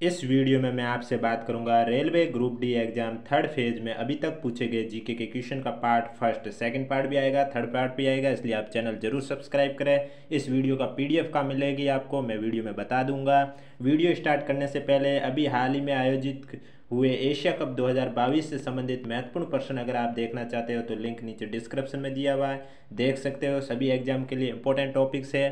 इस वीडियो में मैं आपसे बात करूँगा railway group D exam third phase में। अभी तक पूछे गए जीके के क्वेश्चन का पार्ट फ़र्स्ट, सेकंड पार्ट भी आएगा, थर्ड पार्ट भी आएगा, इसलिए आप चैनल ज़रूर सब्सक्राइब करें। इस वीडियो का पीडीएफ का मिलेगी आपको, मैं वीडियो में बता दूँगा। वीडियो स्टार्ट करने से पहले अभी हाल ही में आयोजित हुए एशिया कप 2022 से संबंधित महत्वपूर्ण प्रश्न अगर आप देखना चाहते हो तो लिंक नीचे डिस्क्रिप्शन में दिया हुआ है। देख सकते हो, सभी एग्ज़ाम के लिए इंपॉर्टेंट टॉपिक्स है।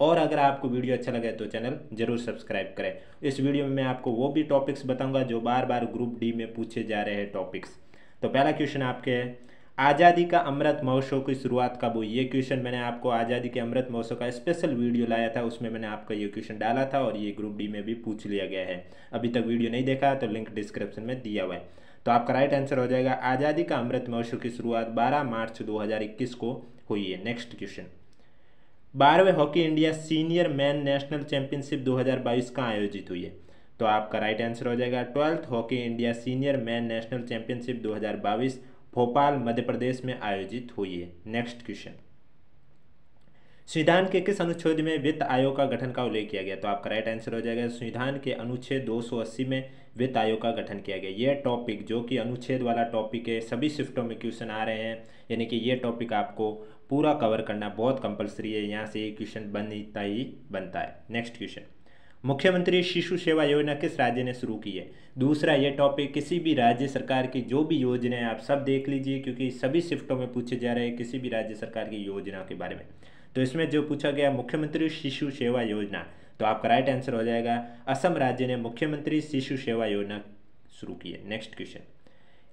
और अगर आपको वीडियो अच्छा लगे तो चैनल ज़रूर सब्सक्राइब करें। इस वीडियो में मैं आपको वो भी टॉपिक्स बताऊँगा जो बार बार ग्रुप डी में पूछे जा रहे हैं टॉपिक्स तो पहला क्वेश्चन आपके है। आज़ादी का अमृत महोत्सव की शुरुआत कब हुई? ये क्वेश्चन मैंने आपको आज़ादी के अमृत महोत्सव का स्पेशल वीडियो लाया था, उसमें मैंने आपका ये क्वेश्चन डाला था और ये ग्रुप डी में भी पूछ लिया गया है। अभी तक वीडियो नहीं देखा तो लिंक डिस्क्रिप्शन में दिया हुआ है। तो आपका राइट आंसर हो जाएगा, आज़ादी का अमृत महोत्सव की शुरुआत बारह मार्च दो हज़ार इक्कीस को हुई है। नेक्स्ट क्वेश्चन बारहवें hockey India senior man national championship 2022 का आयोजित हुई है। तो आपका राइट आंसर हो जाएगा twelfth hockey India senior man national championship 2022 Bhopal, Madhya Pradesh में आयोजित हुई है। नेक्स्ट क्वेश्चन संविधान के किस अनुच्छेद में वित्त आयोग का गठन का उल्लेख किया गया? तो आपका राइट आंसर हो जाएगा, संविधान के अनुच्छेद 280 में वित्त आयोग का गठन किया गया। यह टॉपिक जो कि अनुच्छेद वाला टॉपिक है, सभी शिफ्टों में क्वेश्चन आ रहे हैं। यानी कि ये टॉपिक आपको पूरा कवर करना बहुत कंपलसरी है। यहाँ से ये क्वेश्चन बनता ही बनता है। नेक्स्ट क्वेश्चन मुख्यमंत्री शिशु सेवा योजना किस राज्य ने शुरू की है? दूसरा ये टॉपिक किसी भी राज्य सरकार की जो भी योजना है, आप सब देख लीजिए, क्योंकि सभी शिफ्टों में पूछे जा रहे हैं किसी भी राज्य सरकार की योजना के बारे में। तो इसमें जो पूछा गया, मुख्यमंत्री शिशु सेवा योजना तो आपका राइट आंसर हो जाएगा, असम राज्य ने मुख्यमंत्री शिशु सेवा योजना शुरू की है। नेक्स्ट क्वेश्चन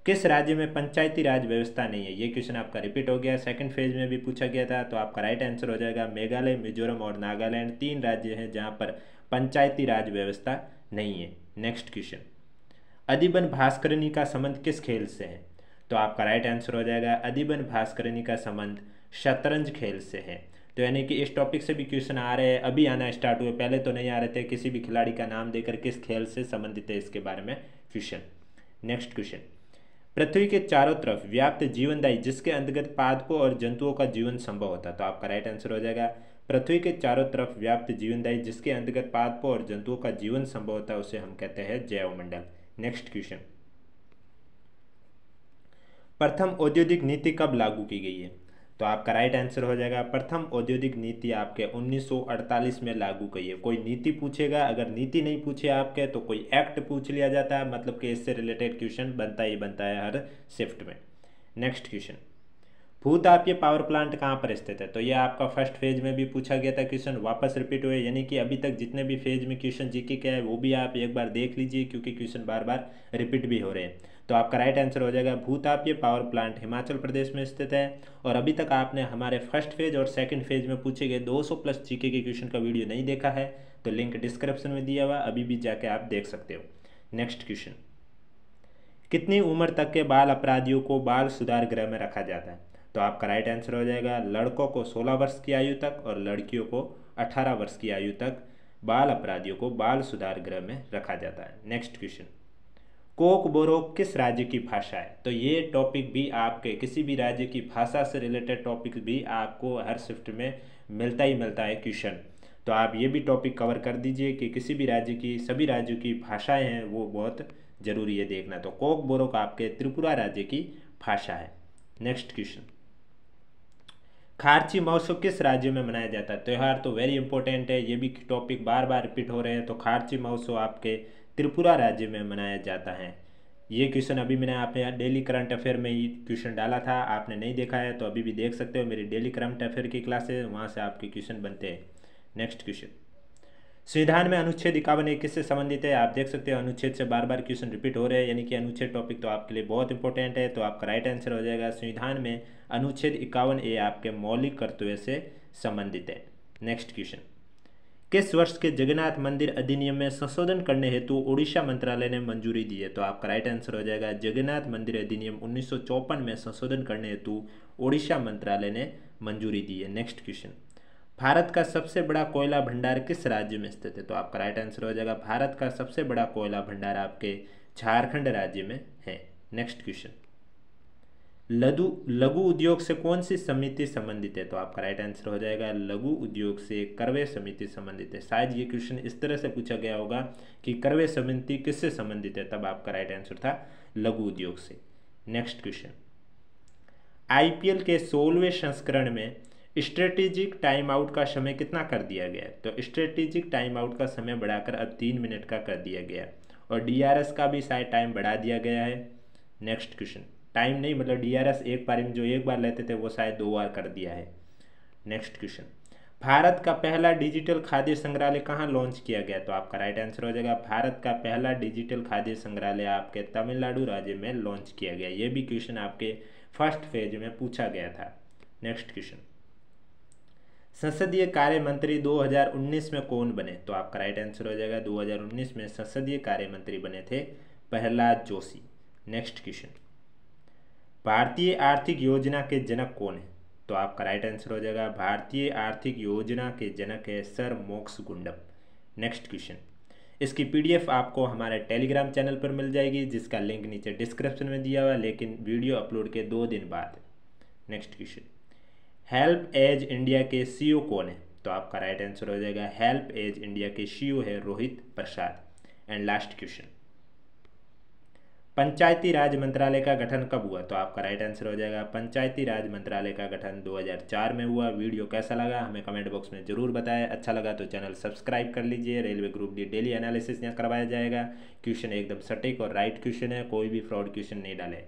किस राज्य में पंचायती राज व्यवस्था नहीं है? ये क्वेश्चन आपका रिपीट हो गया। सेकंड फ़ेज़ में भी पूछा गया था तो आपका राइट आंसर हो जाएगा, मेघालय, मिजोरम और नागालैंड। तीन राज्य हैं जहाँ पर पंचायती राज व्यवस्था नहीं है। नेक्स्ट क्वेश्चन अधिबन भास्करनी का संबंध किस खेल से है? तो आपका राइट आंसर हो जाएगा, अधिबन भास्करनी का संबंध शतरंज खेल से है। तो यानी कि इस टॉपिक से भी क्वेश्चन आ रहे हैं, अभी आना स्टार्ट हुए, पहले तो नहीं आ रहे थे, किसी भी खिलाड़ी का नाम देकर किस खेल से संबंधित है इसके बारे में क्वेश्चन नेक्स्ट क्वेश्चन पृथ्वी के चारों तरफ़ व्याप्त जीवनदायी, जिसके अंतर्गत पादपों और जंतुओं का जीवन संभव होता तो आपका राइट आंसर हो जाएगा पृथ्वी के चारों तरफ़ व्याप्त जीवनदायी, जिसके अंतर्गत पादपों और जंतुओं का जीवन संभव होता है, उसे हम कहते हैं जैवमंडल। नेक्स्ट क्वेश्चन प्रथम औद्योगिक नीति कब लागू की गई है? तो आपका राइट आंसर हो जाएगा, प्रथम औद्योगिक नीति आपके 1948 में लागू की है। कोई नीति पूछेगा, अगर नीति नहीं पूछे आपके तो कोई एक्ट पूछ लिया जाता है। मतलब कि इससे रिलेटेड क्वेश्चन बनता ही बनता है हर शिफ्ट में। नेक्स्ट क्वेश्चन भूतापीय पावर प्लांट कहाँ पर स्थित है? तो ये आपका फ़र्स्ट फ़ेज़ में भी पूछा गया था क्वेश्चन वापस रिपीट हुए, यानी कि अभी तक जितने भी फ़ेज़ में क्वेश्चन जीके के है, वो भी आप एक बार देख लीजिए, क्योंकि क्वेश्चन बार बार रिपीट भी हो रहे हैं। तो आपका राइट आंसर हो जाएगा, भूतापीय पावर प्लांट हिमाचल प्रदेश में स्थित है। और अभी तक आपने हमारे फ़र्स्ट फ़ेज़ और सेकंड फ़ेज़ में पूछे गए 200 प्लस जीके के क्वेश्चन का वीडियो नहीं देखा है तो लिंक डिस्क्रिप्शन में दिया हुआ, अभी भी जाके आप देख सकते हो। नेक्स्ट क्वेश्चन कितनी उम्र तक के बाल अपराधियों को बाल सुधार गृह में रखा जाता है? तो आपका राइट आंसर हो जाएगा, लड़कों को 16 वर्ष की आयु तक और लड़कियों को 18 वर्ष की आयु तक बाल अपराधियों को बाल सुधार गृह में रखा जाता है। नेक्स्ट क्वेश्चन कोक बोरो किस राज्य की भाषा है? तो ये टॉपिक भी आपके किसी भी राज्य की भाषा से रिलेटेड टॉपिक भी आपको हर शिफ्ट में मिलता ही मिलता है क्वेश्चन तो आप ये भी टॉपिक कवर कर दीजिए कि किसी भी राज्य की, सभी राज्यों की भाषाएँ हैं, वो बहुत ज़रूरी है देखना। तो कोक बोरोक आपके त्रिपुरा राज्य की भाषा है। नेक्स्ट क्वेश्चन खारची महोत्सव किस राज्य में मनाया जाता है? त्यौहार तो वेरी इंपॉर्टेंट है, ये भी टॉपिक बार बार रिपीट हो रहे हैं तो खारची महोत्सव आपके त्रिपुरा राज्य में मनाया जाता है। ये क्वेश्चन अभी मैंने आपने डेली करंट अफेयर में ही क्वेश्चन डाला था, आपने नहीं देखा है तो अभी भी देख सकते हो, मेरी डेली करंट अफेयर की क्लासेज वहाँ से आपके क्वेश्चन बनते हैं। नेक्स्ट क्वेश्चन संविधान में अनुच्छेद इक्यावन एक किससे संबंधित है। आप देख सकते हो अनुच्छेद से बार बार क्वेश्चन रिपीट हो रहे हैं, यानी कि अनुच्छेद टॉपिक तो आपके लिए बहुत इंपॉर्टेंट है तो आपका राइट आंसर हो जाएगा। संविधान में अनुच्छेद इक्यावन ए आपके मौलिक कर्तव्य से संबंधित है। नेक्स्ट क्वेश्चन किस वर्ष के जगन्नाथ मंदिर अधिनियम में संशोधन करने हेतु ओडिशा मंत्रालय ने मंजूरी दी है? तो आपका राइट आंसर हो जाएगा, जगन्नाथ मंदिर अधिनियम उन्नीस में संशोधन करने हेतु ओडिशा मंत्रालय ने मंजूरी दी है। नेक्स्ट क्वेश्चन भारत का सबसे बड़ा कोयला भंडार किस राज्य में स्थित है? तो आपका राइट आंसर हो जाएगा, भारत का सबसे बड़ा कोयला भंडार आपके झारखंड राज्य में है। नेक्स्ट क्वेश्चन लघु लघु उद्योग से कौन सी समिति संबंधित है? तो आपका राइट आंसर हो जाएगा, लघु उद्योग से करवे समिति संबंधित है। शायद ये क्वेश्चन इस तरह से पूछा गया होगा कि करवे समिति किससे संबंधित है? तब आपका राइट आंसर था, लघु उद्योग से। नेक्स्ट क्वेश्चन आईपीएल के सोलहवें संस्करण में स्ट्रेटेजिक टाइम आउट का समय कितना कर दिया गया? तो स्ट्रेटेजिक टाइम आउट का समय बढ़ाकर अब तीन मिनट का कर दिया गया। और डीआरएस का भी शायद टाइम बढ़ा दिया गया है। नेक्स्ट क्वेश्चन टाइम नहीं मतलब डीआरएस एक बार में जो एक बार लेते थे, वो शायद दो बार कर दिया है। नेक्स्ट क्वेश्चन भारत का पहला डिजिटल खाद्य संग्रहालय कहाँ लॉन्च किया गया? तो आपका राइट आंसर हो जाएगा, भारत का पहला डिजिटल खाद्य संग्रहालय आपके तमिलनाडु राज्य में लॉन्च किया गया। ये भी क्वेश्चन आपके फ़र्स्ट फ़ेज़ में पूछा गया था। नेक्स्ट क्वेश्चन संसदीय कार्य मंत्री 2019 में कौन बने? तो आपका राइट आंसर हो जाएगा 2019 में संसदीय कार्य मंत्री बने थे प्रहलाद जोशी। नेक्स्ट क्वेश्चन भारतीय आर्थिक योजना के जनक कौन है? तो आपका राइट आंसर हो जाएगा, भारतीय आर्थिक योजना के जनक है sir Mokshagundam. Next question इसकी पीडीएफ आपको हमारे टेलीग्राम चैनल पर मिल जाएगी, जिसका लिंक नीचे डिस्क्रिप्शन में दिया हुआ लेकिन वीडियो अपलोड के दो दिन बाद next question help as India के सीईओ कौन है? तो आपका राइट आंसर हो जाएगा, हेल्प एज इंडिया के सीईओ है Rohit Prasad. And last question Panchayati Raj मंत्रालय का गठन कब हुआ? तो आपका राइट आंसर हो जाएगा, पंचायती राज मंत्रालय का गठन 2004 में हुआ। वीडियो कैसा लगा? हमें कमेंट बॉक्स में ज़रूर बताएँ। अच्छा लगा तो चैनल सब्सक्राइब कर लीजिए। Railway group D daily analysis यहाँ करवाया जाएगा। क्वेश्चन एकदम सटीक और राइट क्वेश्चन है। कोई भी फ्रॉड क्वेश्चन नहीं डाले।